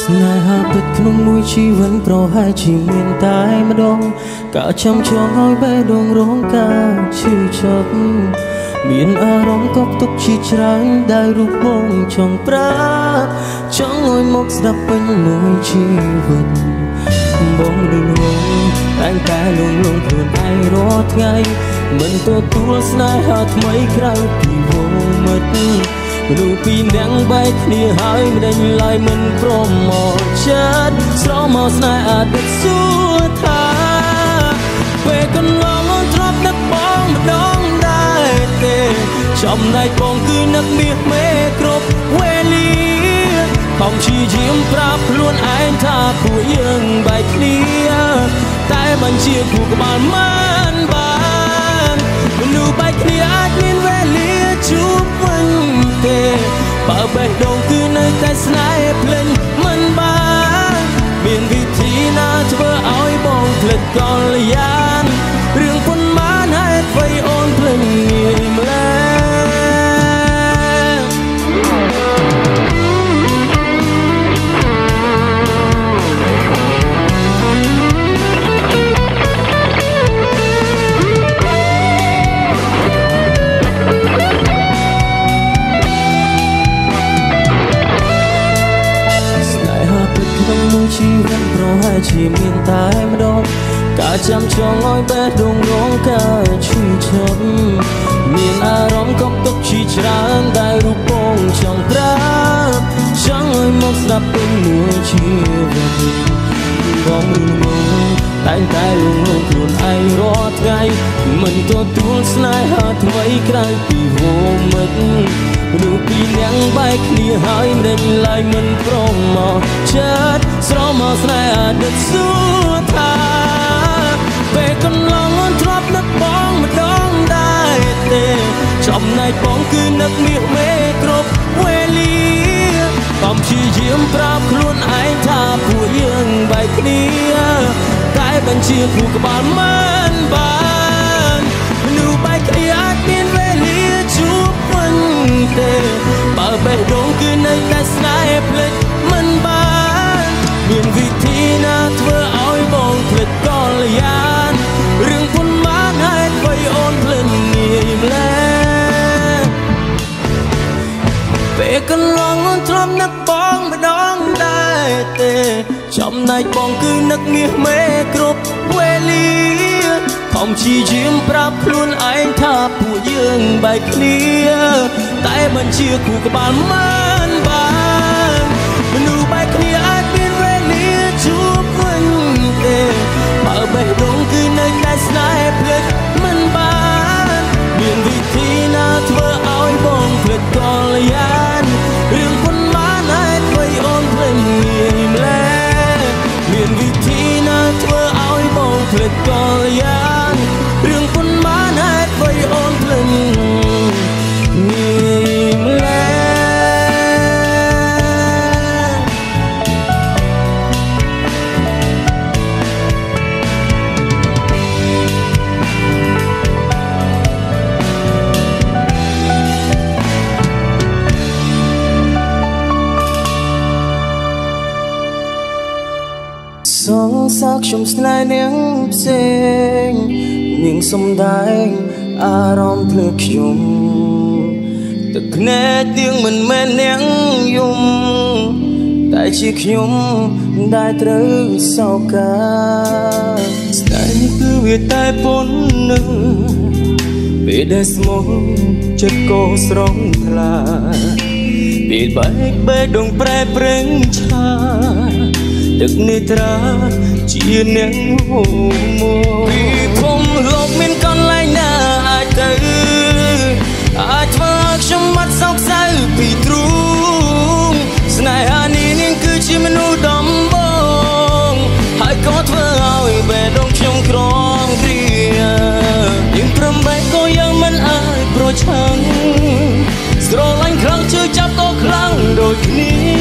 ស្នេហាពិតក្នុងមួយជីវិតប្រហែលជាមានតែម្ដងកាចាំចង់ឲ្យបេះដូងរងការឈឺចាប់មានអារម្មណ៍កប់ទុកជាច្រើនដែលរូបបងចង់ប្រាចង់ឲ្យមកស្ដាប់ពេញមួយជីវិតបងលងតែងតែលងលងខ្លួនឯងរាល់ថ្ងៃមិនទទួលស្នេហាថ្មីក្រៅពីវងមិត្ត មនុស្សពីរនាក់បែកគ្នាហើយមិនដេញឡើយមិនព្រមមកចិត្តស្រមកស្នេហ៍អតីតសួរថាពេលកន្លងអូនទ្របនឹកបងម្ដងដែរទេចំណែកបងគឺនឹកមាសមេគ្រប់វេលាបងព្យាយាមប្រាប់ខ្លួនឯងថាពួកយើងបែកគ្នាតែបញ្ជាគូក្បាលមិនបានមនុស្សបែកគ្នាអាចមានវេលាជួបវិញទេ បើបេះដូងគឺនៅតែស្នេហ៍ភ្លេចមិនបានមានវិធីណាធ្វើឲ្យបងភ្លេចកលយានរឿងប៉ុន្មានហេតុអ្វីអូនភ្លេចងា ជីវិតប្រហែលជាមានតែម្ដងការចាំចង់ឲ្យបេះដូងរងការឈឺចាប់មានអារម្មណ៍កប់ទុកជាច្រើនដែលរូបបងចង់ប្រាប់ចង់ឲ្យមកស្ដាប់ពេញមួយជីវិត បងងងតែងតែលងលងខ្លួនឯងរាល់ថ្ងៃមិនទទួលស្នេហាថ្មីក្រៅពីវងមិត្តរូបពីរនាក់បែកគ្នាហើយមិនឡើយមិនព្រមមកចិត្តស្រមកស្នេហ៍ដឹកសួរថាពេលកន្លងអូនធ្លាប់នឹកបងម្ដងដែរទេចំណែកបងគឺនឹកមាសមេគ្រប់វេលា កំព្យាយាមប្រាប់ខ្លួនឯងថាពួកយើងបែកគ្នាតែបញ្ជាគូក្បាលមិនបានមនុស្សបែកគ្នាអាចមានវេលាជួបវិញទេបើបេះដូងគឺនៅតែស្នេហ៍ភ្លេច ពេលកន្លងអូនទ្រាំនឹកបងម្ដងដែរទេចំណែកបងគឺនឹកមាសមេគ្រប់វេលាខំព្យាយាមប្រាប់ខ្លួនឯងថាពួកយើងបែកគ្នាតែមិនជាគូក្បាលមិន សាខ្ញុំស្នេហ៍នាងផ្សេងនាងសំដែងអារម្មណ៍ភ្លើខ្ញុំទឹកភ្នែកនាងមិនមែននាងយំតែជាខ្ញុំដែលត្រូវសោកាស្នេហ៍នេះគឺវាតែប៉ុណ្្នឹងពេលដែលស្មោះចិត្តក៏ស្រងថ្លាពេលបែកបេះដូងប្រែប្រែងឆា ទឹកនេត្រាជាអ្នកហូមកពីភូមិលោកមានកន្លែងណាអាចទៅអាចធ្វើឲ្យខ្ញុំបាត់សោកសៅពីទ្រូងស្នេហានេះនាងគឺជាមនុស្សដំបងហើយក៏ធ្វើឲ្យបេះដូងខ្ញុំក្រំគ្រាយើងព្រមបែកក៏យើងមិនអាចប្រឆាំងស្រឡាញ់ខ្លាំងជឿចាប់ក៏ខ្លាំងដូចគ្នាវិធី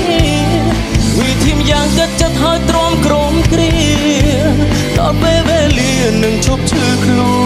ម្យ៉ាងគិតចិត្តហើយទ្រាំក្រមគ្រាដល់ពេលវេលានឹងឈប់ឈឺខ្លួន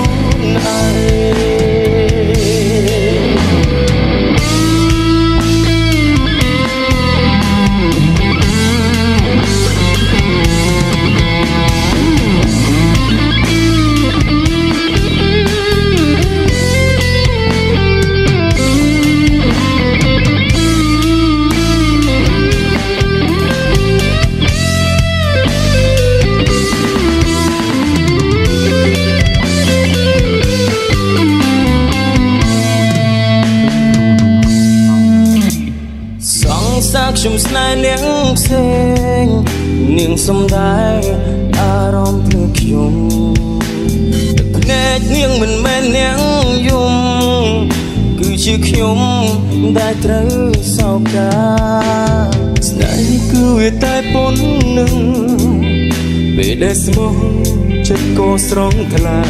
ស្នេហ៍នាងផ្សេងនាងសំដែងអារម្មណ៍ព្រឹកខ្ញុំទឹកភ្នែកនាងមិនមែននាងយំគឺជាខ្ញុំដែលត្រូវសោកកាស្នេហ៍គឺវាតែប៉ុណ្្នឹងពេលដែលស្មោះចិត្តក៏ស្រងថ្លា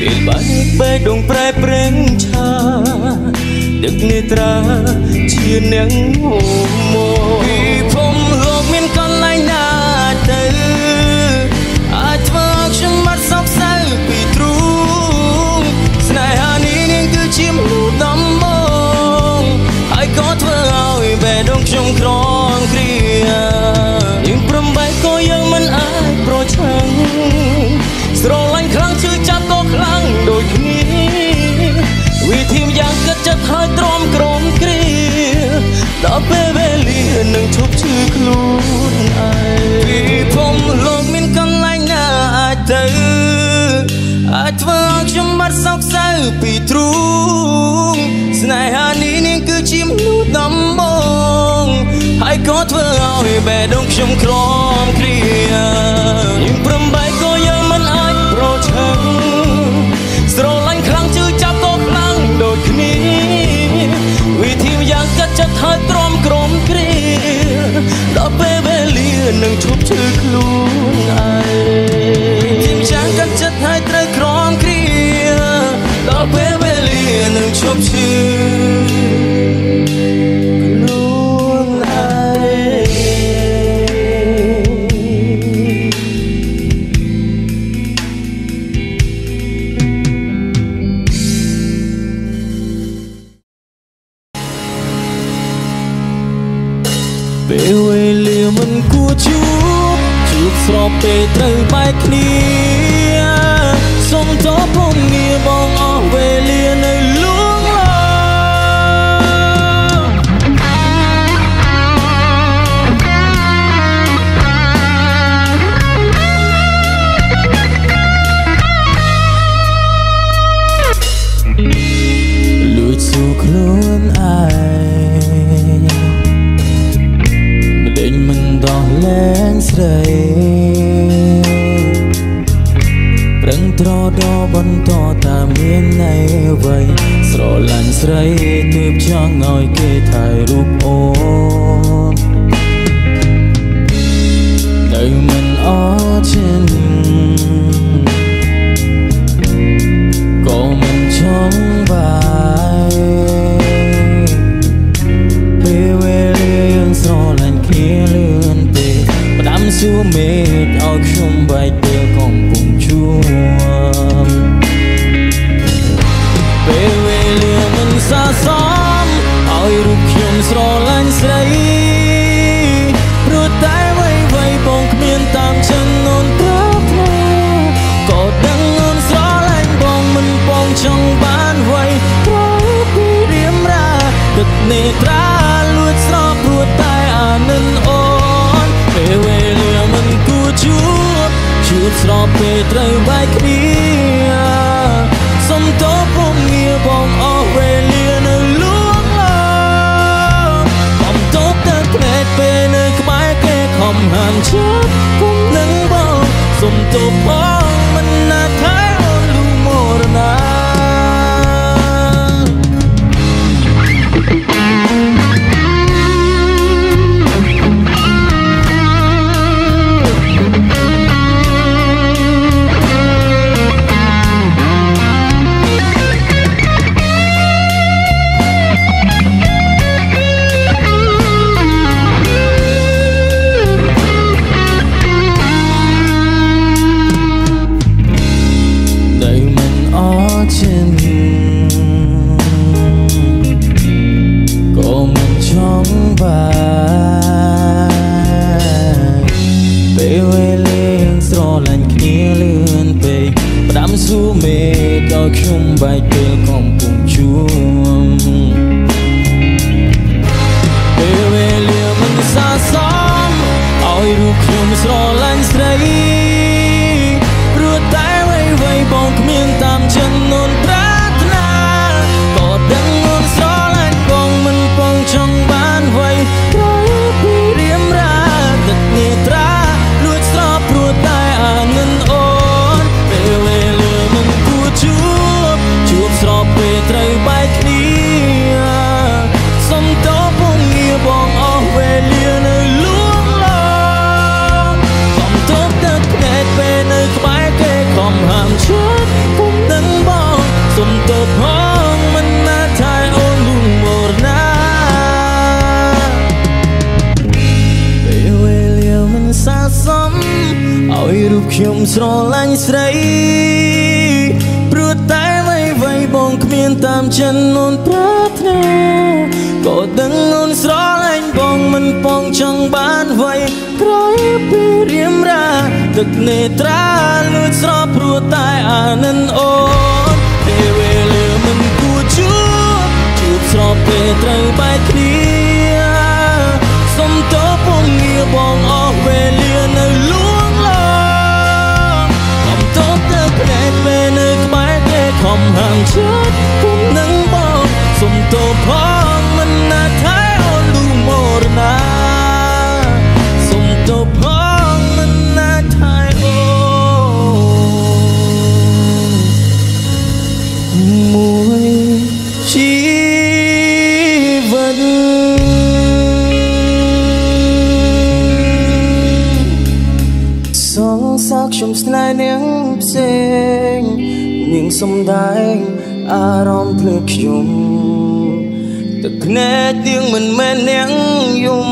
ពេលបានបែកដងប្រែប្រេងឆា នឹកនេត្រាជាអ្នកហូមមក ដងខ្ញុំក្រំគ្រាយើងប្រំបែកក៏យើងមិនអាចប្រឆាំងស្រឡាញ់ខ្លាំងជឿចាប់ក៏ខ្លាំងដូចគ្នាវិធីយ៉ាងកាត់ចិត្តហើយទ្រាំក្រំគ្រាដល់ពេលវេលានឹងឈប់ឈឺខ្លួន ពេលវេលាមិនគួរជួបជួបស្របពេលត្រូវបែកគ្នា ត្រូវបែកគ្នា ទឹកនេត្រាលួចស្រស់ព្រោះតែអានិនអូនពេលវេលាមិនគួរជួបជួបស្របពេលត្រូវបែក ខ្ញុំស្នេហ៍នាងផ្សេងនាងសំដែងអារម្មណ៍ភ្លើខ្ញុំទឹកភ្នែកនាងមិនមែននាងយំ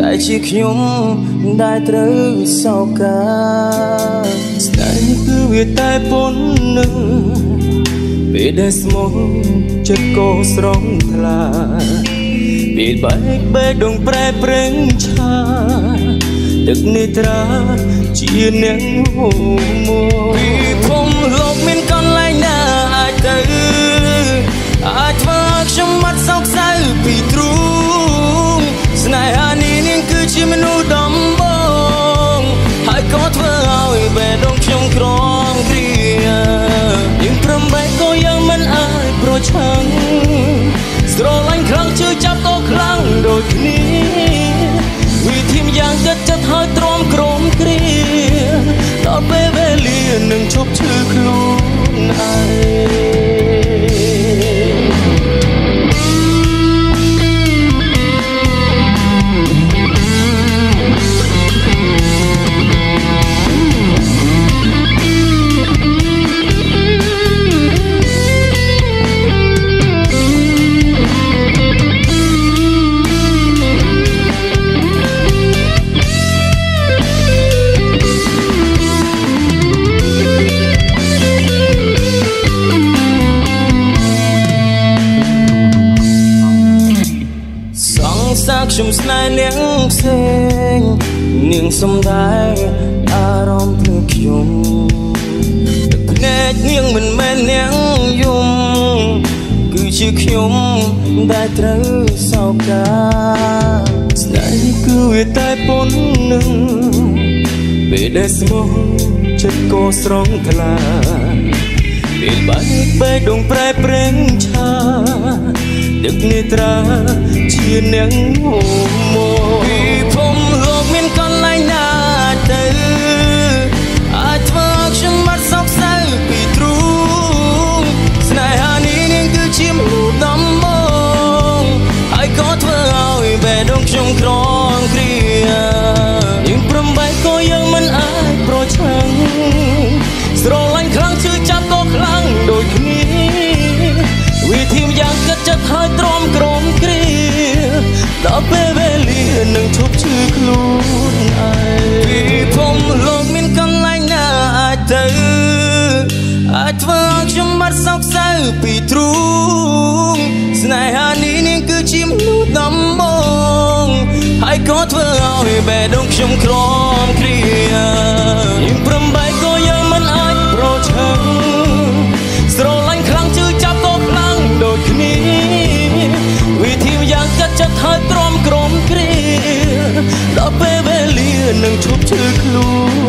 តែជាខ្ញុំដែលត្រូវសោកាស្នេហ៍គឺវាតែប៉ុណ្្នឹងពេលដែលស្មោះចិត្តក៏ស្រងថ្លាពេលបែកបេះដូងប្រែប្រែងឆាទឹកនេត្រា ជាអ្នកហូមកពីភូមិលោកមានកន្លែងណាអាចទៅអាចធ្វើខ្ញុំមាត់សោកសៅពីទ្រូងស្នេហានេះនាងគឺជាមនុស្សដំបងហើយក៏ធ្វើឲ្យបេះដូងខ្ញុំក្រំគ្រាយើងព្រមបែកក៏យើងមិនអាចប្រឆាំងស្រឡាញ់ខ្លាំងជឿចាប់ក៏ខ្លាំងដូចគ្នាវិធីម្យ៉ាងចិត្តចិត្តហើយទ្រាំក្រមគ្រាដល់ ពេលវេលានឹងឈប់ឈឺខ្លួនឯង សំដែងអារម្មណ៍ភ្លើខ្ញុំទឹកភ្នែកនាងមិនមែននាងយំគឺជាខ្ញុំដែលត្រូវសោកាស្នេហ៍គឺវាតែប៉ុណ្្នឹងពេលដែលស្មោះចិត្តក៏ស្រងថ្លាពេលបែកបេះដូងប្រែប្រែងឆាដឹកនេត្រាជាអ្នកមក ក្រងគ្រាយើងព្រមបែកក៏យើងមិនអាចប្រឆាំងស្រឡាញ់ខ្លាំងជឿចាប់ក៏ខ្លាំងដូចគ្នាវិធីយ៉ាងគិតចិត្តហើយទ្រាំក្រមគ្រាដល់ពេលវេលានឹងឈប់ឈឺខ្លួនឯងពីភូមិលោកមានកន្លែងណាអាចទៅអាចធ្វើឲ្យខ្ញុំបាត់សោកសៅពីទ្រូងស្នេហានេះ ក៏ធ្វើឲ្យបេះដូងខ្ញុំក្រំគ្រាយើងព្រមបែកក៏យើងមិនអាចប្រឆាំងស្រឡាញ់ខ្លាំងជឿចាប់ក៏ខ្លាំងដូចគ្នាវិធីយ៉ាងចិត្តចិត្តហើយទ្រាំក្រំគ្រាដល់ពេលវេលានឹងឈប់ឈឺខ្លួន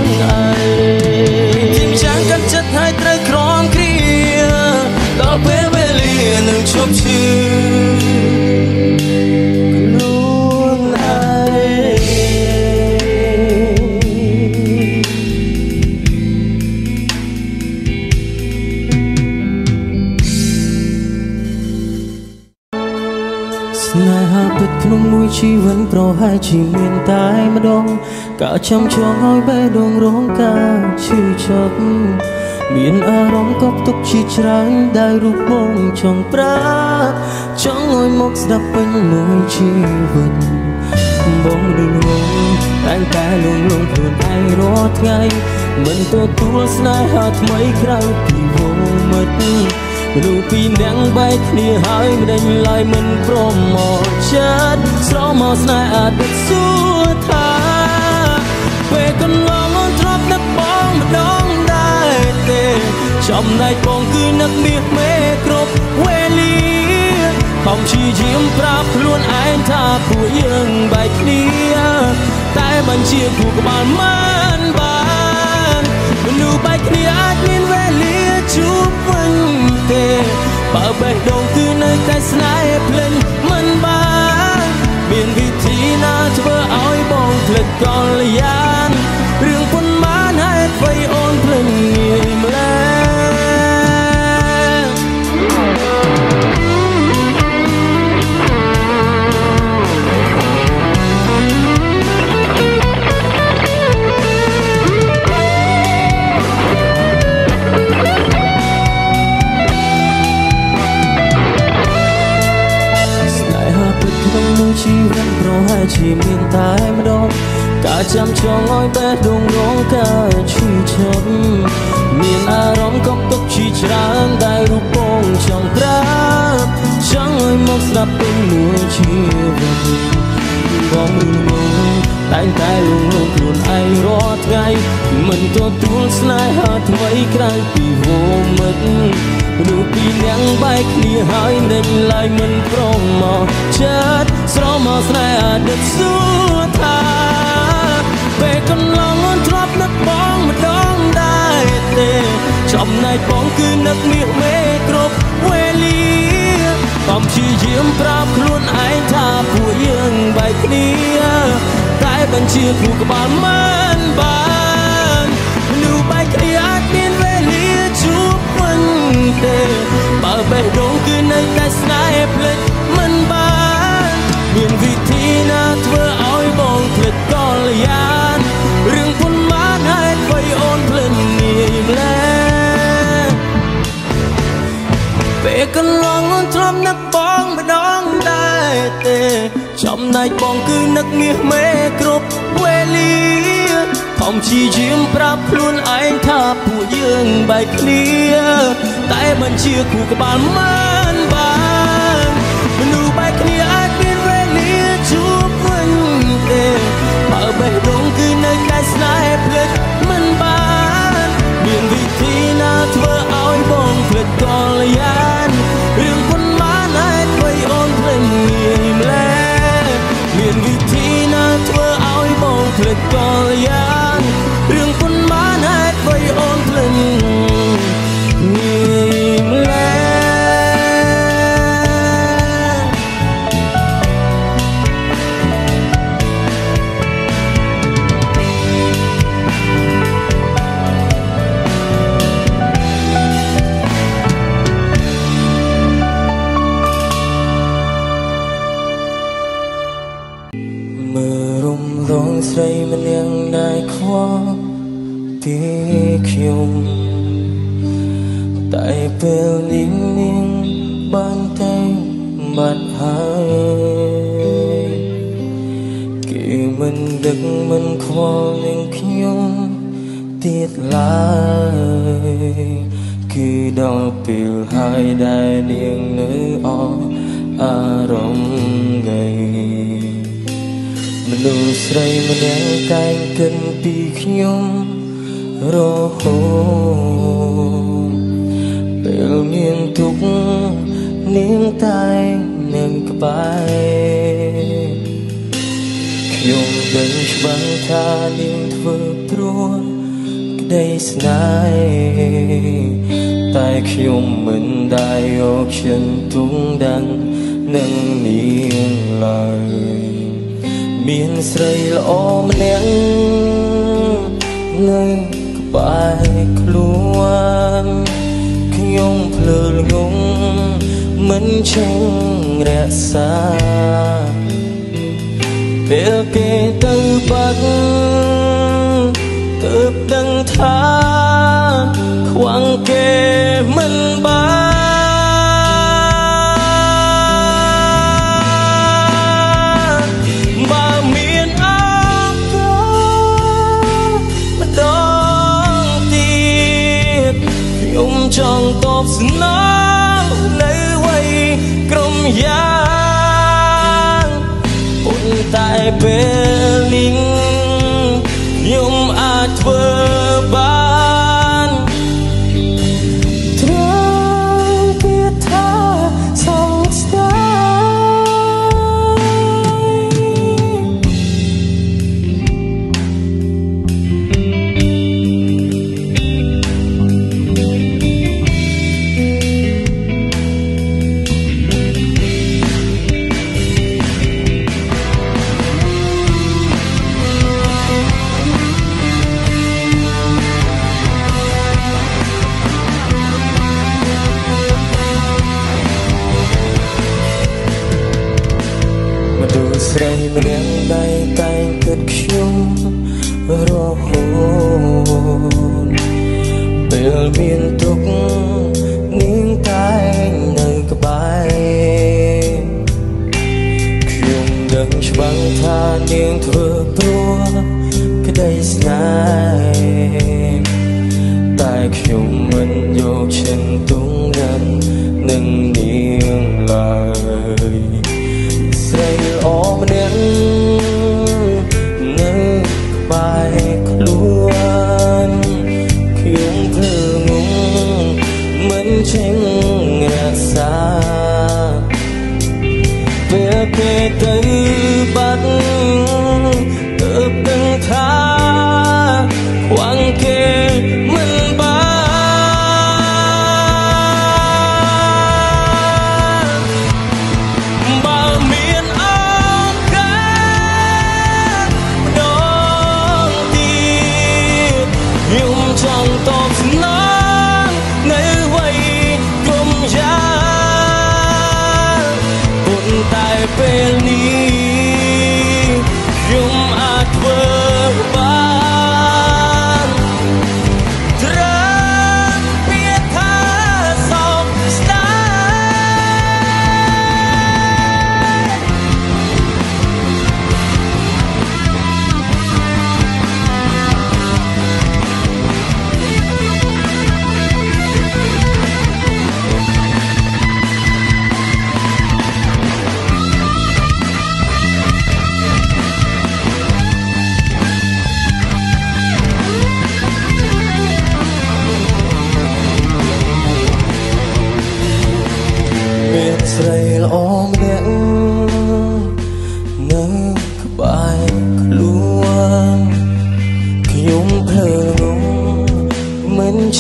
ជីវិតប្រហែលជាមានតែម្ដងក៏ចាំចងឲ្យបេះដូងរងការឈឺចាប់មានអារម្មណ៍កប់ទុកជាច្រើនដែលរូបបងចង់ប្រាចង់ឲ្យមកស្ដាប់ពេញមួយជីវិតបងលឺលងតែងតែលងលងខ្លួនឯងរាល់ថ្ងៃមិនទទួលស្នេហាថ្មីក្រៅពីវងមិត្ត មនុស្សពីរនាក់បែកគ្នាហើយមិនដេញឡើយមិនព្រមមកចិត្តស្រមកស្នេហ៍អតីតសួរថាពេលកន្លងអូនធ្លាប់នឹកបងម្ដងដែរទេចំណែកបងគឺនឹកមាសមេគ្រប់វេលាខំព្យាយាមប្រាប់ខ្លួនឯងថាពួកយើងបែកគ្នាតែបញ្ជាគូក្បាលមិន ភ្លេចកលយានរឿងពុនបានហេតុអ្វីអូនភ្លេចងា ហែលជាមានតែម្ដងការចាំចងឲ្យបេះដូងរងការឈឺចាប់មានអារម្មណ៍កប់ទុកជាច្រើនដែលរូបពងចង់ប្រាប់ចង់ឲ្យមកស្ដាប់ពេញមួយជីវិត បងរងងតែងតែលងលងខ្លួនឯងរាល់ថ្ងៃមិនទទួលស្នេហាថ្មីក្រៅពីវងមិត្តរូបពីអ្នកបែកគ្នាហើយដេញឡើយមិនព្រមមកចិត្តស្រមកស្នេហ៍អតីតសួរថាពេលកន្លងអូនធ្លាប់នឹកបងម្ដងដែរទេចំណែកបងគឺនឹកមាសមេគ្រប់វេលា កំព្យាយាមប្រាប់ខ្លួនឯងថាពួកយើងបែកគ្នាតែបញ្ជាគូក្បាលមិនបានមនុស្សបែកគ្នាអាចមានវេលាជួបវិញទេបើបេះដូងគឺនៅតែស្នេហ៍ភ្លេចមិនបានមានវិធីណាធ្វើឲ្យបងភ្លេចកលយានរឿងពុនបានហេតុអ្វីអូនភ្លេចងាយម្លេះពេលកន្លងអូន ទ្រាំនឹកបងម្ដងដែរទេចំណែកបងគឺនឹកមាសមេគ្រប់វេលាខំព្យាយាមប្រាប់ខ្លួនឯងថាពួកយើងបែកគ្នាតែមិនជាគូក្បាលមិនបានមនុស្សបែកគ្នាអាចមានវេលាជួបវិញទេបើបេះដូងគឺនៅតែស្នេហ៍ភ្លេចមិនបានមានវិធីណាធ្វើឲ្យបងភ្លេចកលយា បងភ្លេចកលយានរឿងពុន ស្រីម្នាក់ដែលខ្វល់ពីខ្ញុំតែពេលនេះនាងបានតែបាត់ហើយគេមិនដឹកមិនខ្វល់នឹងខ្ញុំទៀតឡើយគឺដល់ពេលហើយដែលនាងនៅអអារម្មណ៍ងៃ មនុស្សស្រីម្នាក់តែងគិនពីខ្ញុំរហូតពេលមានទុកข์នាងតែងនឹងក្បែរខ្ញុំដឹងច្បាស់ថានាងធ្វើព្រួតក្តីស្នេហ៍តែខ្ញុំមិនដែលយកចិនទុំដឹងនឹងនាងឡើយ មានស្រីល្អម្នាក់នៅក្បែរខ្លួនខ្ញុំភ្លើលងងមិនចេញរក្សាពេលគេទៅបាត់ទើបដឹងថាខ្វាំងគេមិនបានបើមាន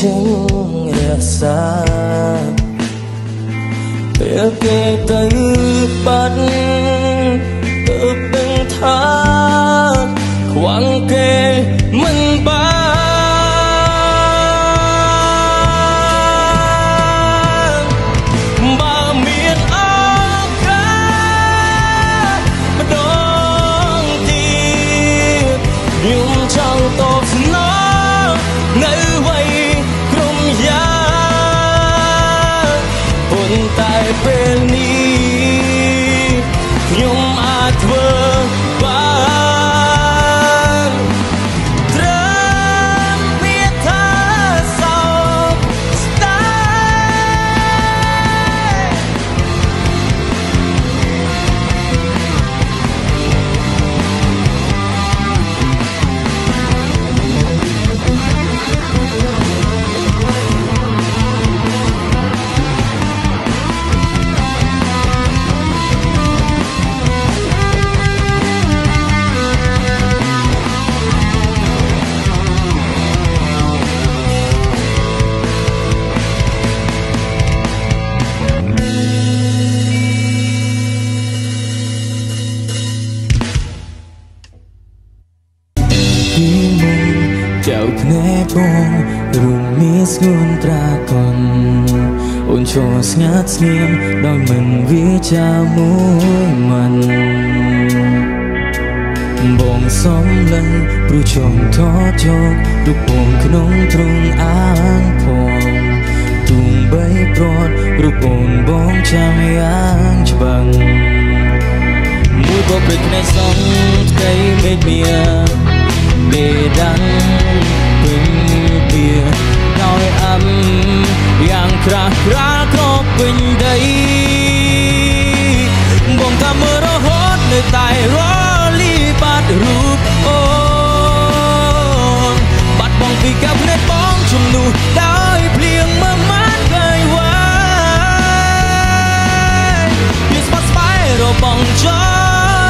engraçar. Perché នៅភ្នែកបងរូមមានស្ងួនត្រាកនអូនឈរស្ងាត់ស្ងៀមដោយមិនវាចាមួយមិនបងសំលឹងព្រោះចង់ថតជោគរូបបងក្នុងទ្រង់អានផងទុំបីព្រាត់រូបបងបងចាំយ៉ាងច្បាំងមួយបបិទភ្នែកសំស្គីមេឃមៀ មេដាំងពេញពីដោយអំយ៉ាងក្រាស់ក្រាលក៏ពេញដីបងតាមរហូតនៅតែរលីបាត់រូបអូនបាត់បងពីកែវភ្នែកបងជំនួសដោយភ្លៀងមើលមិនកាយវ៉ាយពីស្បាត់ស្បែរបងច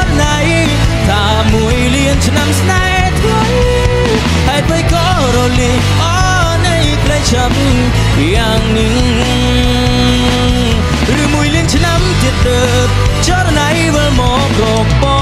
រណៃថាមួយលានឆ្នាំស្នេហ៍ តុអ្វីក៏រលាយអនៃក្លែងចាំយ៉ាងនេះឬមួយលានឆ្នាំទៀតទៅចរណៃវិលមករកបង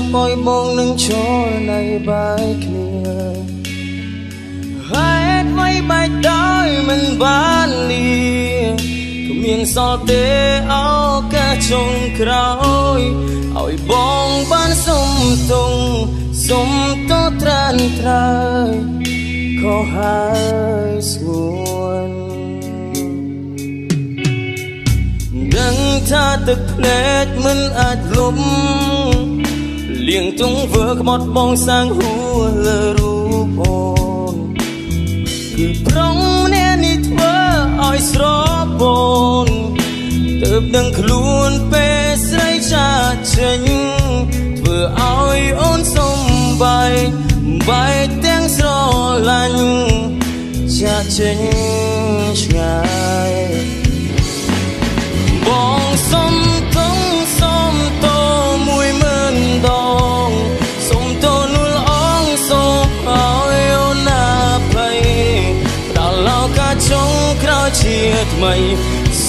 ប់ឲ្យបងនឹងឈរនៅបែកគ្នាហេតុអ្វីបែកដោយមិនបានលាគ្មានសល់ទេឱកាសចុងក្រោយឲ្យបងបានសុំទុងសុំតត្រានត្រើយខុសហើយស្ងួនដឹងថាទឹកភ្នែកមិនអាចលុបលៀ ងទងវើក្បត់បងសាំងហួរលើរូបអូនគឺប្រងអ្នកនេះធ្វើឲ្យស្រពូនទើបដឹងខ្លួនពេលស្រីចាចេញធ្វើឲ្យអូនសំបែកបែកទាំងស្រឡាញ់ចាចេញឆ្ងាយ ថ្មី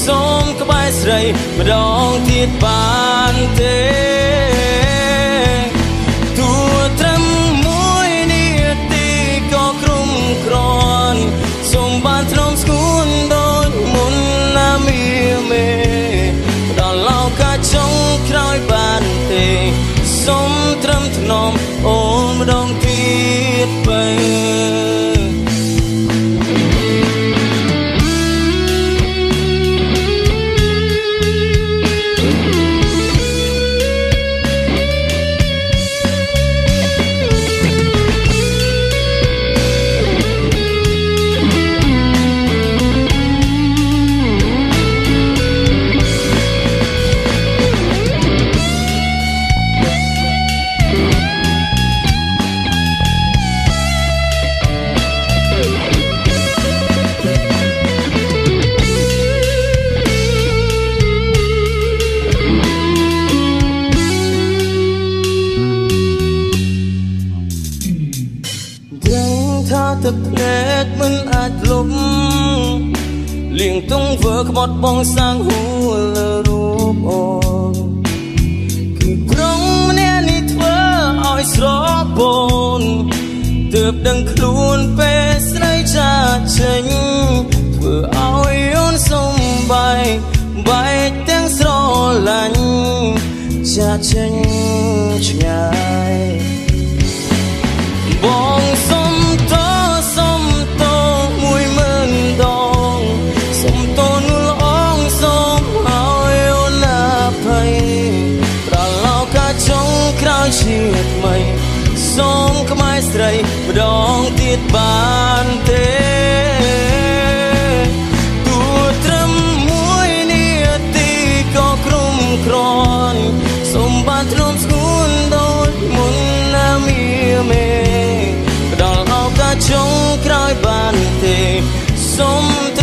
សូមក្បែរស្រីម្ដងទៀតបានទេទួត្រឹមមួយនាទីក៏ក្រុមក្រនសូមបានធ្នមស្គួនដូចមុនណាមីមេផ្ដល់ឡោកាចុងក្រោយបានទេសូមត្រឹមធ្នមអូនម្ដងទៀតបី ក្បត់បងសាំងហួរលើរូបអូនគឺក្រុងម្នាក់នេះធ្វើឲ្យស្រពូនទើបដឹងខ្លួនពេលស្រីចាចេញធ្វើឲ្យអូនសំបែកបែកទាំងស្រឡាញ់ចាចេញឆ្ងាយ សូមខ្មែរស្រីម្ដងទៀតបានទេក្រនសុំបានធ្នមស្គួនដូចមុនណាមីមេផ្ដល់ឱកាសចុងក្រោយបានទេសុំត្រឹមធ្នម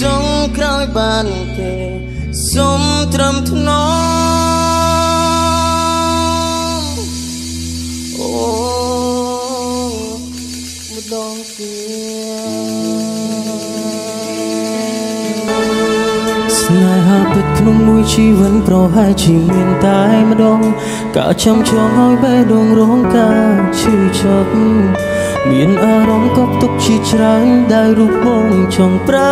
ចុងក្រោយបានទេសុំត្រឹមថ្នមអូម្ដងទៀតស្នេហាពិតក្នុងមួយជីវិតប្រហែលជាមានតែម្ដងក៏ចាំចង់ឲ្យបេះដូងរងការឈឺចាប់ មានអារម្មណ៍កប់ទុកជាច្រើនដែលរូបបងចង់ប្រា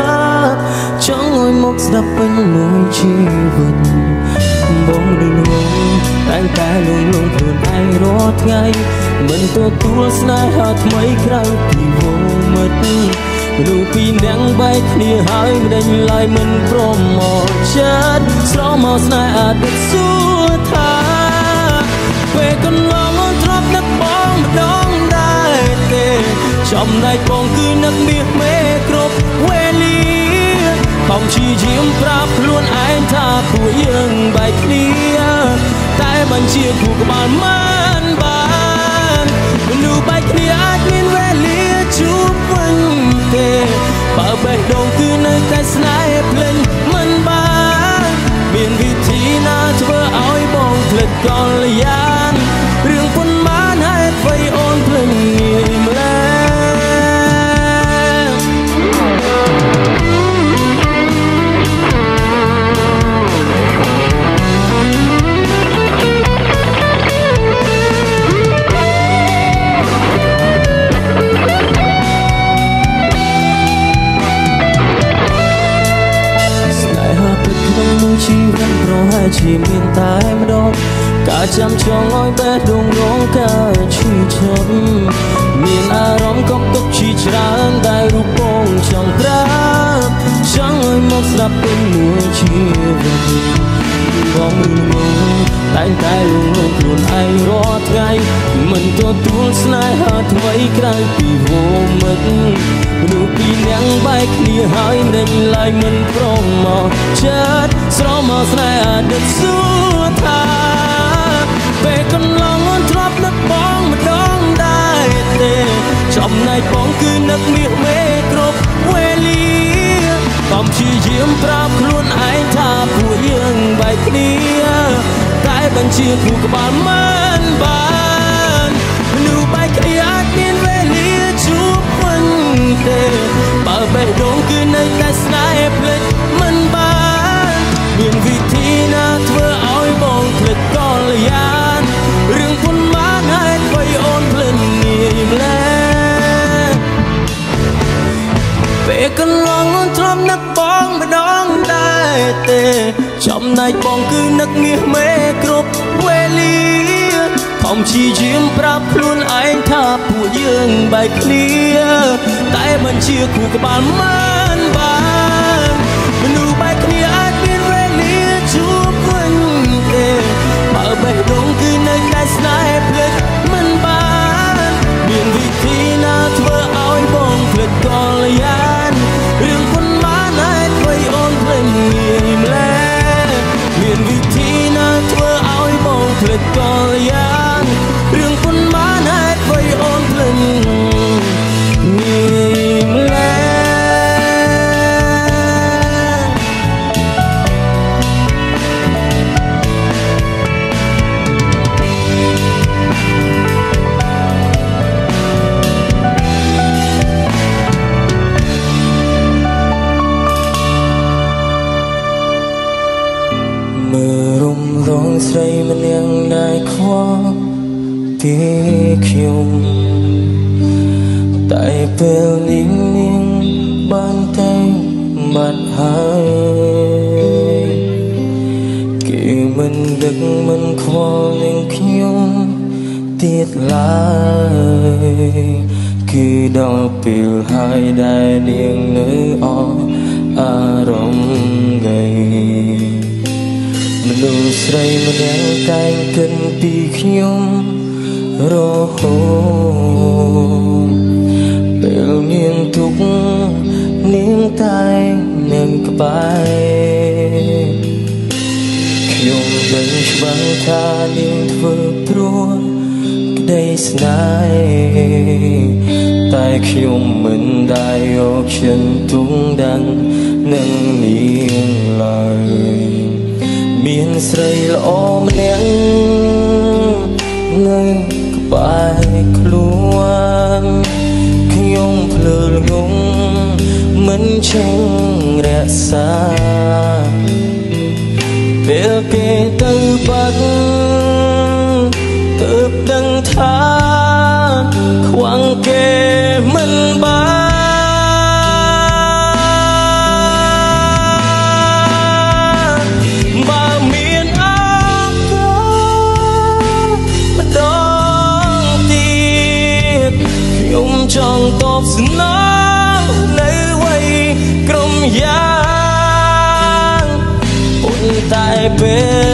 ចង់ឲ្យមកស្ដាប់ពេញមួយជីវិតបងដូចងងតែតែលងលងខ្លួនឯងរាល់ថ្ងៃមិនទទួលស្នេហាថ្មីក្រៅពីវងមិត្តមនុស្សពីរនាក់បែកគ្នាហើយមិនដេញឡើយមិនព្រមមកចិត្តស្រមកស្នេហ៍អតីតសួរថា ចំណែកបងគឺនឹកមាសមេគ្រប់វេលាបងព្យាយាមប្រាប់ខ្លួនឯងថាពួកយើងបែកគ្នាតែបញ្ជាគូក្បាលមិនបានមនុស្សបែកគ្នាអាចមានវេលាជួបវិញទេបើបេះដូងគឺនៅតែស្នេហ៍ភ្លេចមិនបានមានវិធីណាធ្វើឲ្យបងភ្លេចកលយា ជាមានតែម្ដងការចាំចង់ឲ្យបេះដូងរងការឈឺចាប់មានអារម្មណ៍កប់ទុកជាច្រើនដែលរូបបងចង់ប្រាប់ចង់ឲ្យមកស្ដាប់ពេញមួយជីវិត បងមិនងងតែងតែលងលងខ្លួនឯងរាល់ថ្ងៃមិនទទួលស្នេហាថ្មីក្រៅពីវងមិត្តមនុស្សពីរនាក់បែកគ្នាហើយមិនដេញឡើយមិនព្រមមកចិត្តស្រមកស្នេហាដឹកសួរថាពេលកន្លងអូនធ្លាប់នឹកបងម្ដងដែរទេចំណែកបងគឺនឹកមាសមេគ្រប់វេលា បញ្ជាគូក្បាលមិនបានមនុស្សបែកគ្នាអាចមានវេលាជួបវិញទេបើបេះដូងគឺនៅតែស្នេហ៍ភ្លេចមិនបានមានវិធីណាធ្វើឲ្យបងភ្លេចកលយានរឿងពុនបានហេតុអ្វីអូនភ្លេចងាយម្លេះពេលកន្លងអូន ទេ ចំណែកបងគឺនឹកមាសមេគ្រប់វេលាខំជាយាមប្រាប់ខ្លួនឯងថាពួកយើងបែកគ្នាតែមិនជាគូក្បាលមិនបានមនុស្សបែកគ្នាអាចមានវេលាជួបវិញទេបើបេះដូងគឺនៅតែស្នេហ៍ភ្លេចមិនបាន មានវិធីណាធ្វើឲ្យបងភ្លេចកលយ៉ា Vreselijk bal, yeah. រីម្នាក់ដែលខ្វល់ពីខ្ញុំតែពេលនេះនាងបានតែបាត់ហើយគេមិនដឹកមិនខ្វល់នឹងខ្ញុំទៀតឡើយគឺដល់ពេលហើយដែលនាងនៅអអារម្មណ៍ងៃ មនុស្សស្រីម្នាក់តែងគិតពីខ្ញុំរហូតពេលមានទុកនាងតែងនឹងក្បែរខ្ញុំដឹងច្បាស់ថានាងធ្វើព្រោះក្តីស្នេហ៍តែខ្ញុំមិនដែលយកចិនទុំដឹងនឹងនាងឡើយ មានស្រីល្អម្នាក់នៅក្បែរខ្លួនខ្ញុំភ្លើលងងមិនឆេងរក្សាពេលគេទៅបាត់ទើបដឹងថាខ្វាំងគេមិនបាន បស្នងនៅវ័យក្រុមយ៉ាងប៉ុន្តែពេល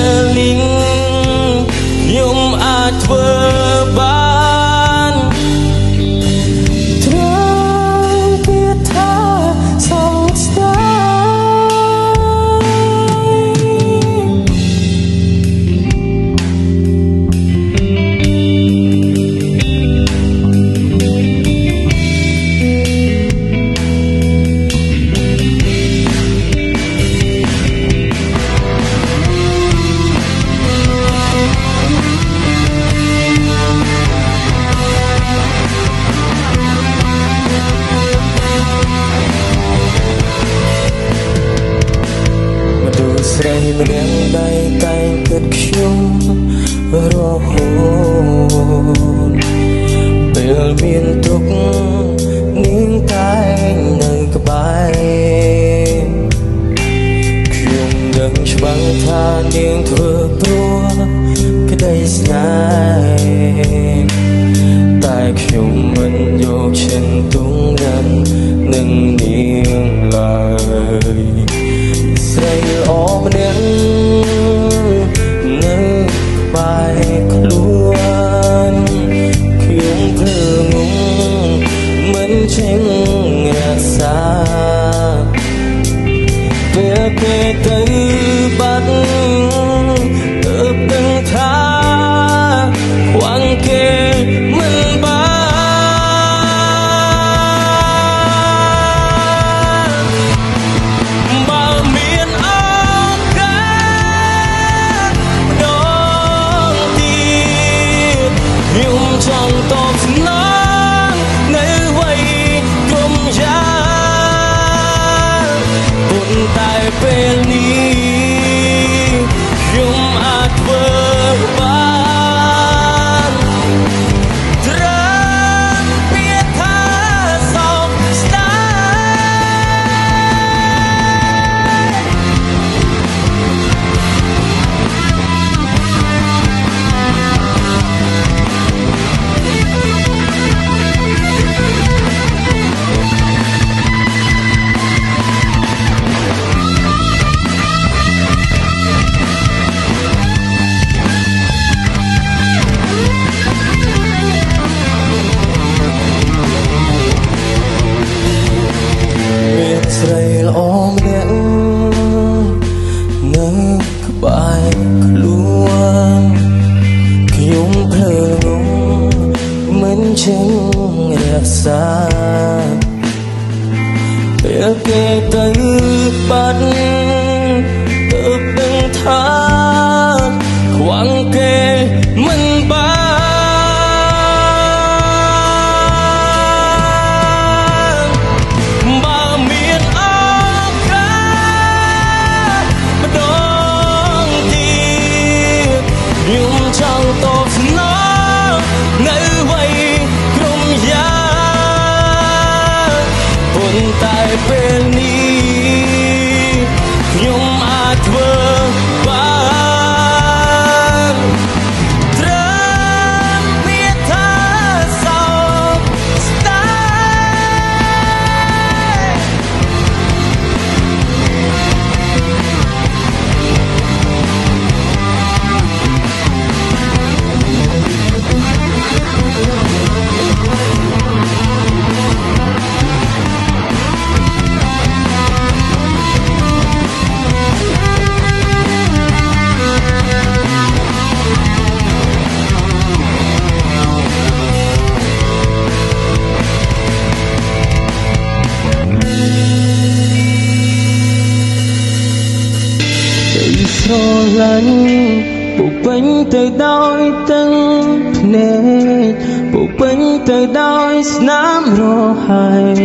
ចេញរក្សាពេលគេទៅបាត់ទើបដឹងថា ស្រឡាញ់ពុពេញទៅដោយទាំងភ្នែកពុពេញទៅដោយស្នាមរហើយ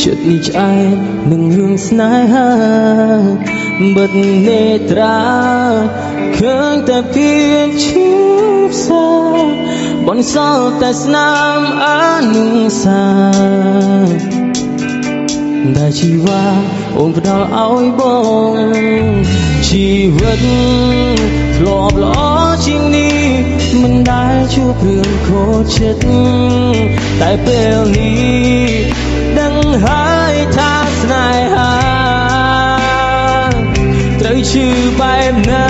ចិត្តនេះឆ្អែតនឹងរឿងស្នេហាបិទនេត្រាឃើញតែពៀនឈឺផ្សាបន្សល់តែស្នាមអនុសា ដែលជីវ៉ាអូនផ្ដល់ឲ្យបងជីវិតធ្លាប់ល្អជាងនេះមិនដែលជួបរឿងខូចចិត្តតែពេលនេះដឹងហើយថាស្នេហាត្រូវឈឺបែបណា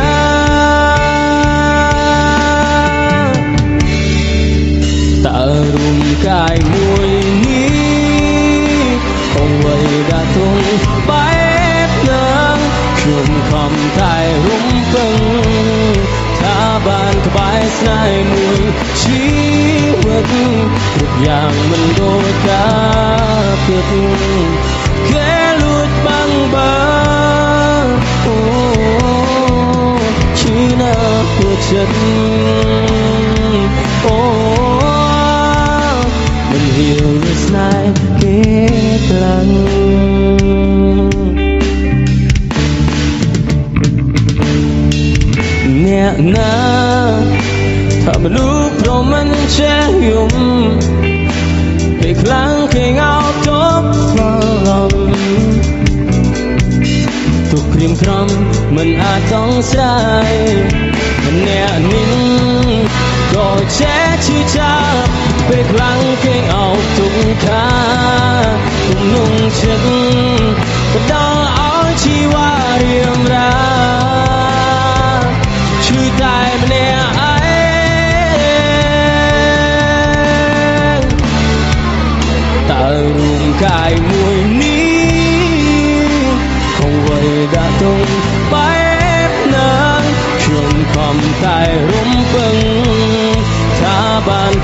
តើរួមកាយមួយ បានក្បែរស្នេហ៍មួយជីវិតគ្រប់យ៉ាងមិន មនុស្សប្រមិនចេះយំពេលខ្លាំងគេងោតទប់ខ្លាំងទុកគ្រៀមក្រំមិនអាចសង្ស្រ័យម្នាក់នេះក៏ចេះឈឺចាប់ពេលខ្លាំងគេងអោតទុកថាទំនុងចិត្តបដលអោជីវ៉ារៀមរា គង់វ័យដាក់ទងបែបណាខ្ញុំខំតែរំពឹងថាបាន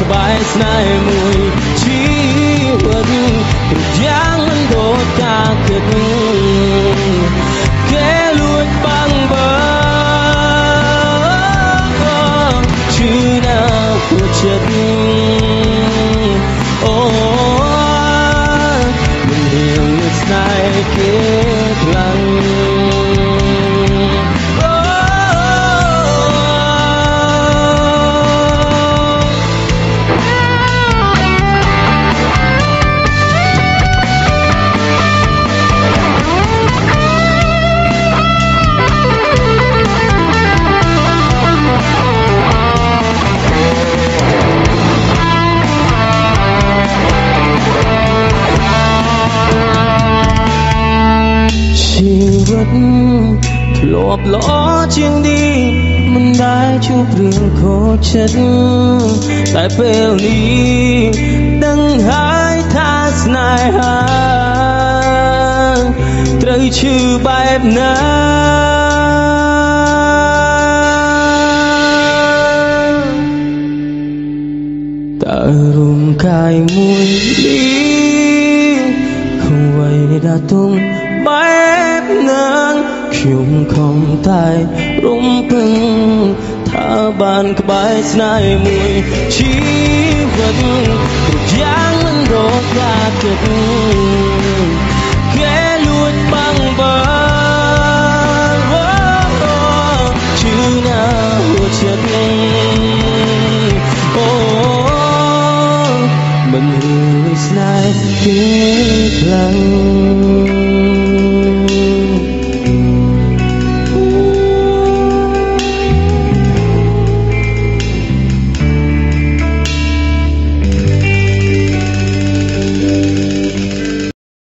ចចិ